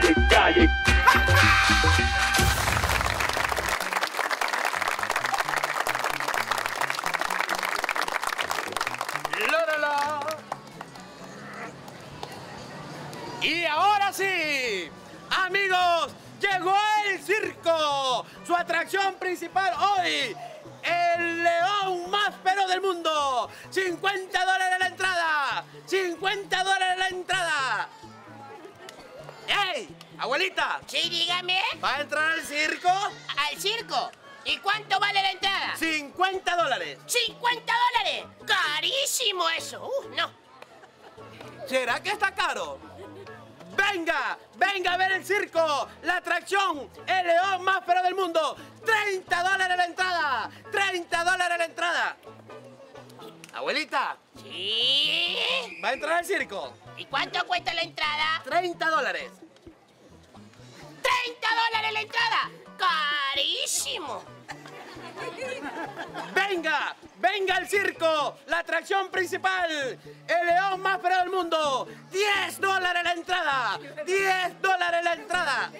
calle, calle. Y ahora sí, amigos, llegó el circo. Su atracción principal hoy, el león más pero del mundo. 50 dólares la entrada. 50 dólares la entrada. ¡Ey! Abuelita, Sí, dígame. ¿va a entrar al circo? Al circo. ¿Y cuánto vale la entrada? 50 dólares. ¡50 dólares! ¡Carísimo eso! Uh, no. ¿Será que está caro? ¡Venga! ¡Venga a ver el circo! ¡La atracción! ¡El león más feroz del mundo! ¡30 dólares la entrada! ¡30 dólares la entrada! Abuelita, ¿Sí? ¿va a entrar al circo? ¿Y cuánto cuesta la entrada? 30 dólares. ¡30 dólares la entrada! ¡Carísimo! ¡Venga! ¡Venga al circo! ¡La atracción principal! ¡El león más feroz del mundo! ¡10 dólares la entrada! ¡10 dólares la entrada!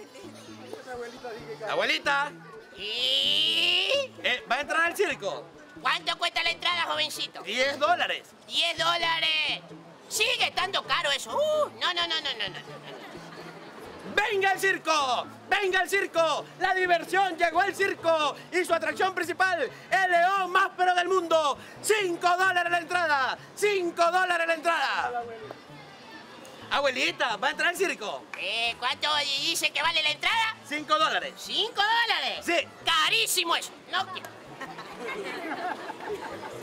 Abuelita, ¿Y eh, ¿va a entrar al circo? cuánto cuesta la entrada, jovencito? 10 dólares. 10 dólares. Sigue estando caro eso. Uh, no, no, no, no, no, no. ¡Venga el circo! ¡Venga el circo! ¡La diversión llegó al circo! Y su atracción principal, el león más pero del mundo. ¡Cinco dólares la entrada! ¡Cinco dólares la entrada! Abuelita, ¿va a entrar al circo? Eh, ¿Cuánto dice que vale la entrada? ¡Cinco dólares! ¿Cinco dólares? Sí. Carísimo eso. No quiero.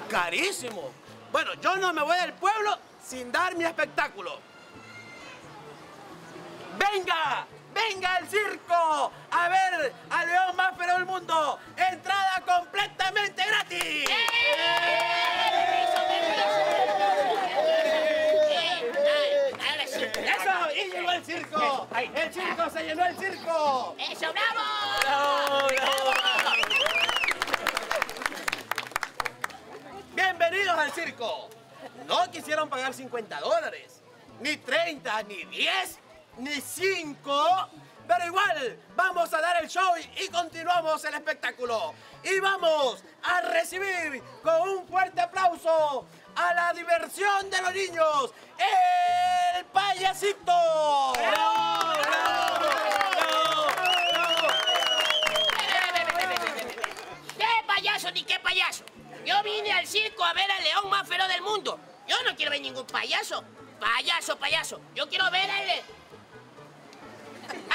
¡Carísimo! Bueno, yo no me voy del pueblo sin dar mi espectáculo. ¡Venga! ¡Venga al circo! A ver al león más pero del mundo. ¡Entrada completamente gratis! ¡Eso! ¡Y llegó el circo! ¡El circo se llenó el circo! ¡Eso, bravo! ¡Bravo, bravo! ¡Bienvenidos al circo! No quisieron pagar 50 dólares, ni 30, ni 10, ni 5. Pero igual, vamos a dar el show y continuamos el espectáculo. Y vamos a recibir con un fuerte aplauso a la diversión de los niños, el payasito. ¿Qué payaso ni qué payaso? Yo vine al circo a ver al león más feroz del mundo. Yo no quiero ver ningún payaso. Payaso, payaso. Yo quiero ver al...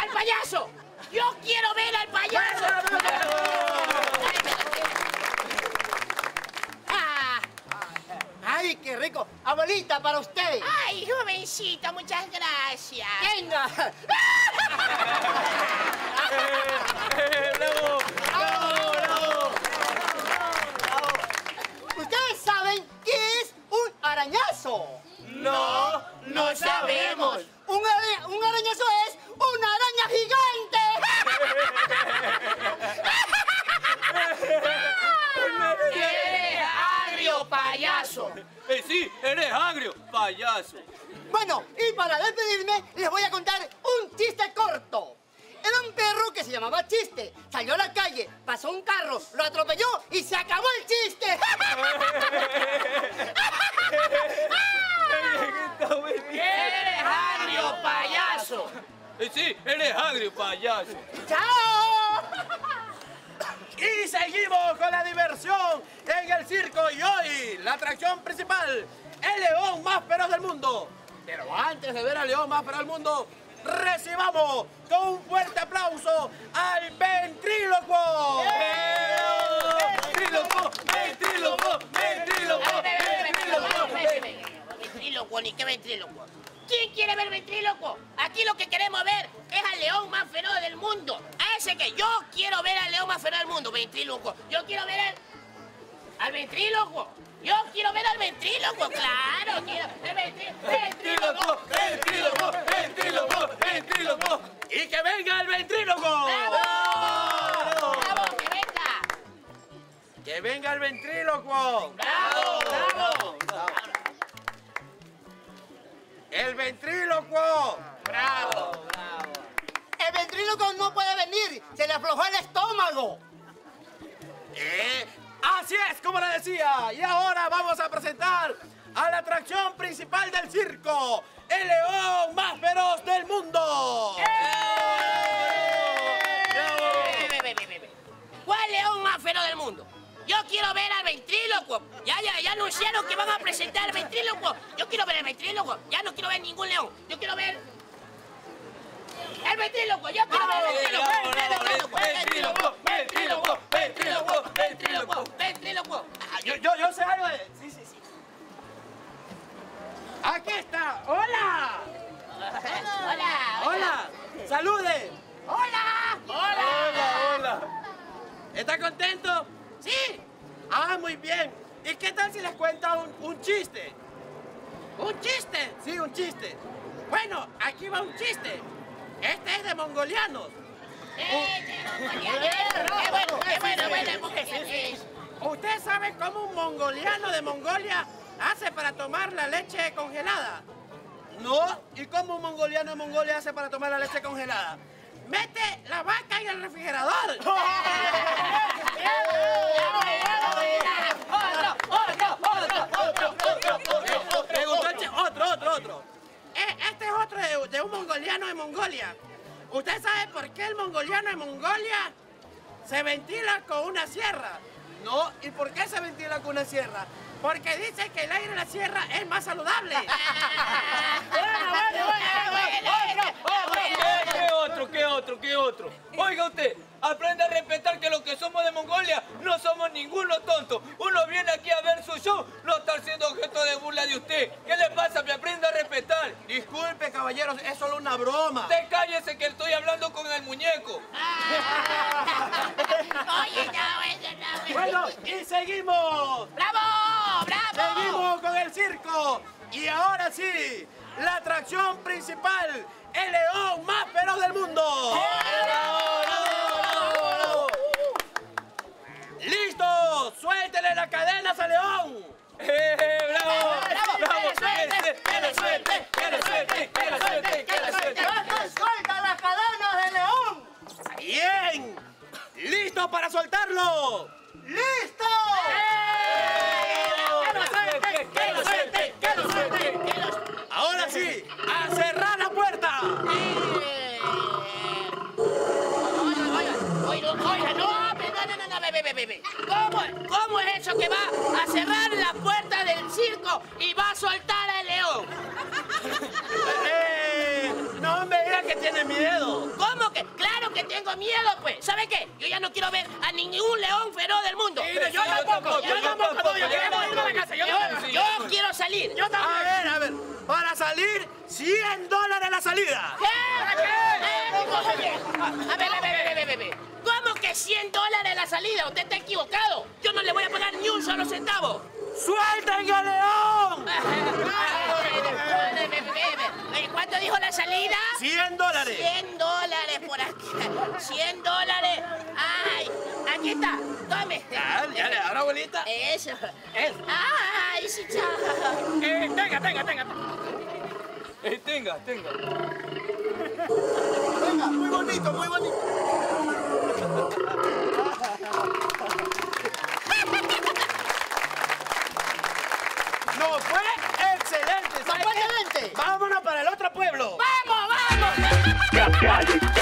¡Al payaso! ¡Yo quiero ver al payaso! Ah, ¡Ay, qué rico! Abuelita, para usted. ¡Ay, jovencita! Muchas gracias. ¡Venga! ¡Bravo, bravo, bravo! ¿Ustedes saben qué es un arañazo? No, no sabemos. Un, ara- un arañazo es una araña gigante. ¡Eres agrio, payaso! Eh, sí, eres agrio, payaso. Bueno, y para despedirme les voy a contar un chiste corto. Era un perro que se llamaba Chiste. Salió a la calle, pasó un carro, lo atropelló y se acabó el chiste. ¡Eres agrio, payaso! Sí, eres agrio, payaso. ¡Chao! Con la diversión en el circo y hoy la atracción principal, el león más feroz del mundo. Pero antes de ver al león más feroz del mundo, recibamos con un fuerte aplauso al ventrílocuo. ¡Ventrílocuo! ¡Ventrílocuo! ¡Ventrílocuo! ¡Ventrílocuo! Ventrílocuo, ni qué ventrílocuo. ¿Quién quiere ver ventrílocuo? Aquí lo que queremos ver es al león más feroz del mundo. Que yo quiero ver al león más feroz del mundo, ventrílocuo. Yo quiero ver al... al ventrílocuo. Yo quiero ver al ventrílocuo, claro, quiero. El ventrí- ¡Ventrílocuo! ¡Ventrílocuo! ¡Ventrílocuo! ¡Ventrílocuo! ¡Y que venga el ventrílocuo! ¡Bravo! ¡Bravo, que venga! ¡Que venga el ventrílocuo! ¡Bravo! ¡Bravo! ¡El ventrílocuo! ¡Bravo! Venir, se le aflojó el estómago. Eh, así es, como le decía. Y ahora vamos a presentar a la atracción principal del circo, el león más feroz del mundo. ¿Cuál león más feroz del mundo? Yo quiero ver al ventrílocuo. Ya, ya, ya anunciaron que van a presentar al ventrílocuo. Yo quiero ver al ventrílocuo. Ya no quiero ver ningún león. Yo quiero ver... El ventrílocuo. Yo quiero. Ventrílocuo. Ventrílocuo. Ventrílocuo. Ah, Yo, yo, yo sé algo de... Sí, sí, sí. Aquí está. ¡Hola! Hola. ¡Hola! ¡Salude! Hola. Hola, hola. ¿Está contento? Sí. Ah, muy bien. ¿Y qué tal si les cuenta un, un chiste? Un chiste. Sí, un chiste. Bueno, aquí va un chiste. Este es de mongolianos. Eh, Qué bueno, qué bueno, bueno, porque sí. ¿Usted sabe cómo un mongoliano de Mongolia hace para tomar la leche congelada? No. ¿Y cómo un mongoliano de Mongolia hace para tomar la leche congelada? Mete la vaca en el refrigerador. Me gustó el chi- Otro, otro, otro. Eh, Este es otro de, de un mongoliano de Mongolia. ¿Usted sabe por qué el mongoliano de Mongolia se ventila con una sierra? No, ¿y por qué se ventila con una sierra? Porque dice que el aire de la sierra es más saludable. ¿Qué, qué otro? ¿Qué otro? ¿Qué otro? Oiga usted, aprenda a respetar que los que somos de Mongolia no somos ninguno tonto. Uno viene aquí a ver su show, no estar siendo objeto de burla de usted. ¿Qué le pasa? Respetar. Disculpe, caballeros, es solo una broma. Usted cállese que estoy hablando con el muñeco. Oye, ya, oye, ya, oye. Bueno, y seguimos. ¡Bravo! ¡Bravo! Seguimos con el circo. Y ahora sí, la atracción principal, el león más ¡Bien! ¡Listo para soltarlo! ¡Listo! ¡Que lo suelte! ¡Que lo suelte! ¡Que lo suelte! Ahora sí, a cerrar la puerta. Oiga, oiga, oiga, no, no, no, no, ve, ve. ¿Cómo, ¿Cómo es eso que va a cerrar la puerta del circo y va a soltar al león? Tiene miedo. ¿Cómo que? Claro que tengo miedo, pues. ¿Sabe qué? Yo ya no quiero ver a ningún león feroz del mundo. yo tampoco, yo tampoco, yo casa, yo Yo, tampoco. yo quiero salir. A ver, a ver, para salir, 100 dólares la salida. ¿Qué? Eh, oye, A ver, a ver, a ver, a ver, a ver. ¿Cómo que 100 dólares la salida? Usted está equivocado. Yo no le voy a pagar ni un solo centavo. ¡Suelten al león! Oye, ¿Cuánto dijo la salida? 100 dólares. 100 dólares por aquí. 100 dólares. Ay, aquí está. Tome. Ya, ya le abro, abuelita. Eso. Eso. Ay, sí, chao. Eh, tenga, tenga, tenga. Eh, tenga, tenga. Venga, muy bonito, muy bonito. ¡No fue excelente! ¿sabe qué? ¡Excelente! ¡Vámonos para el otro pueblo!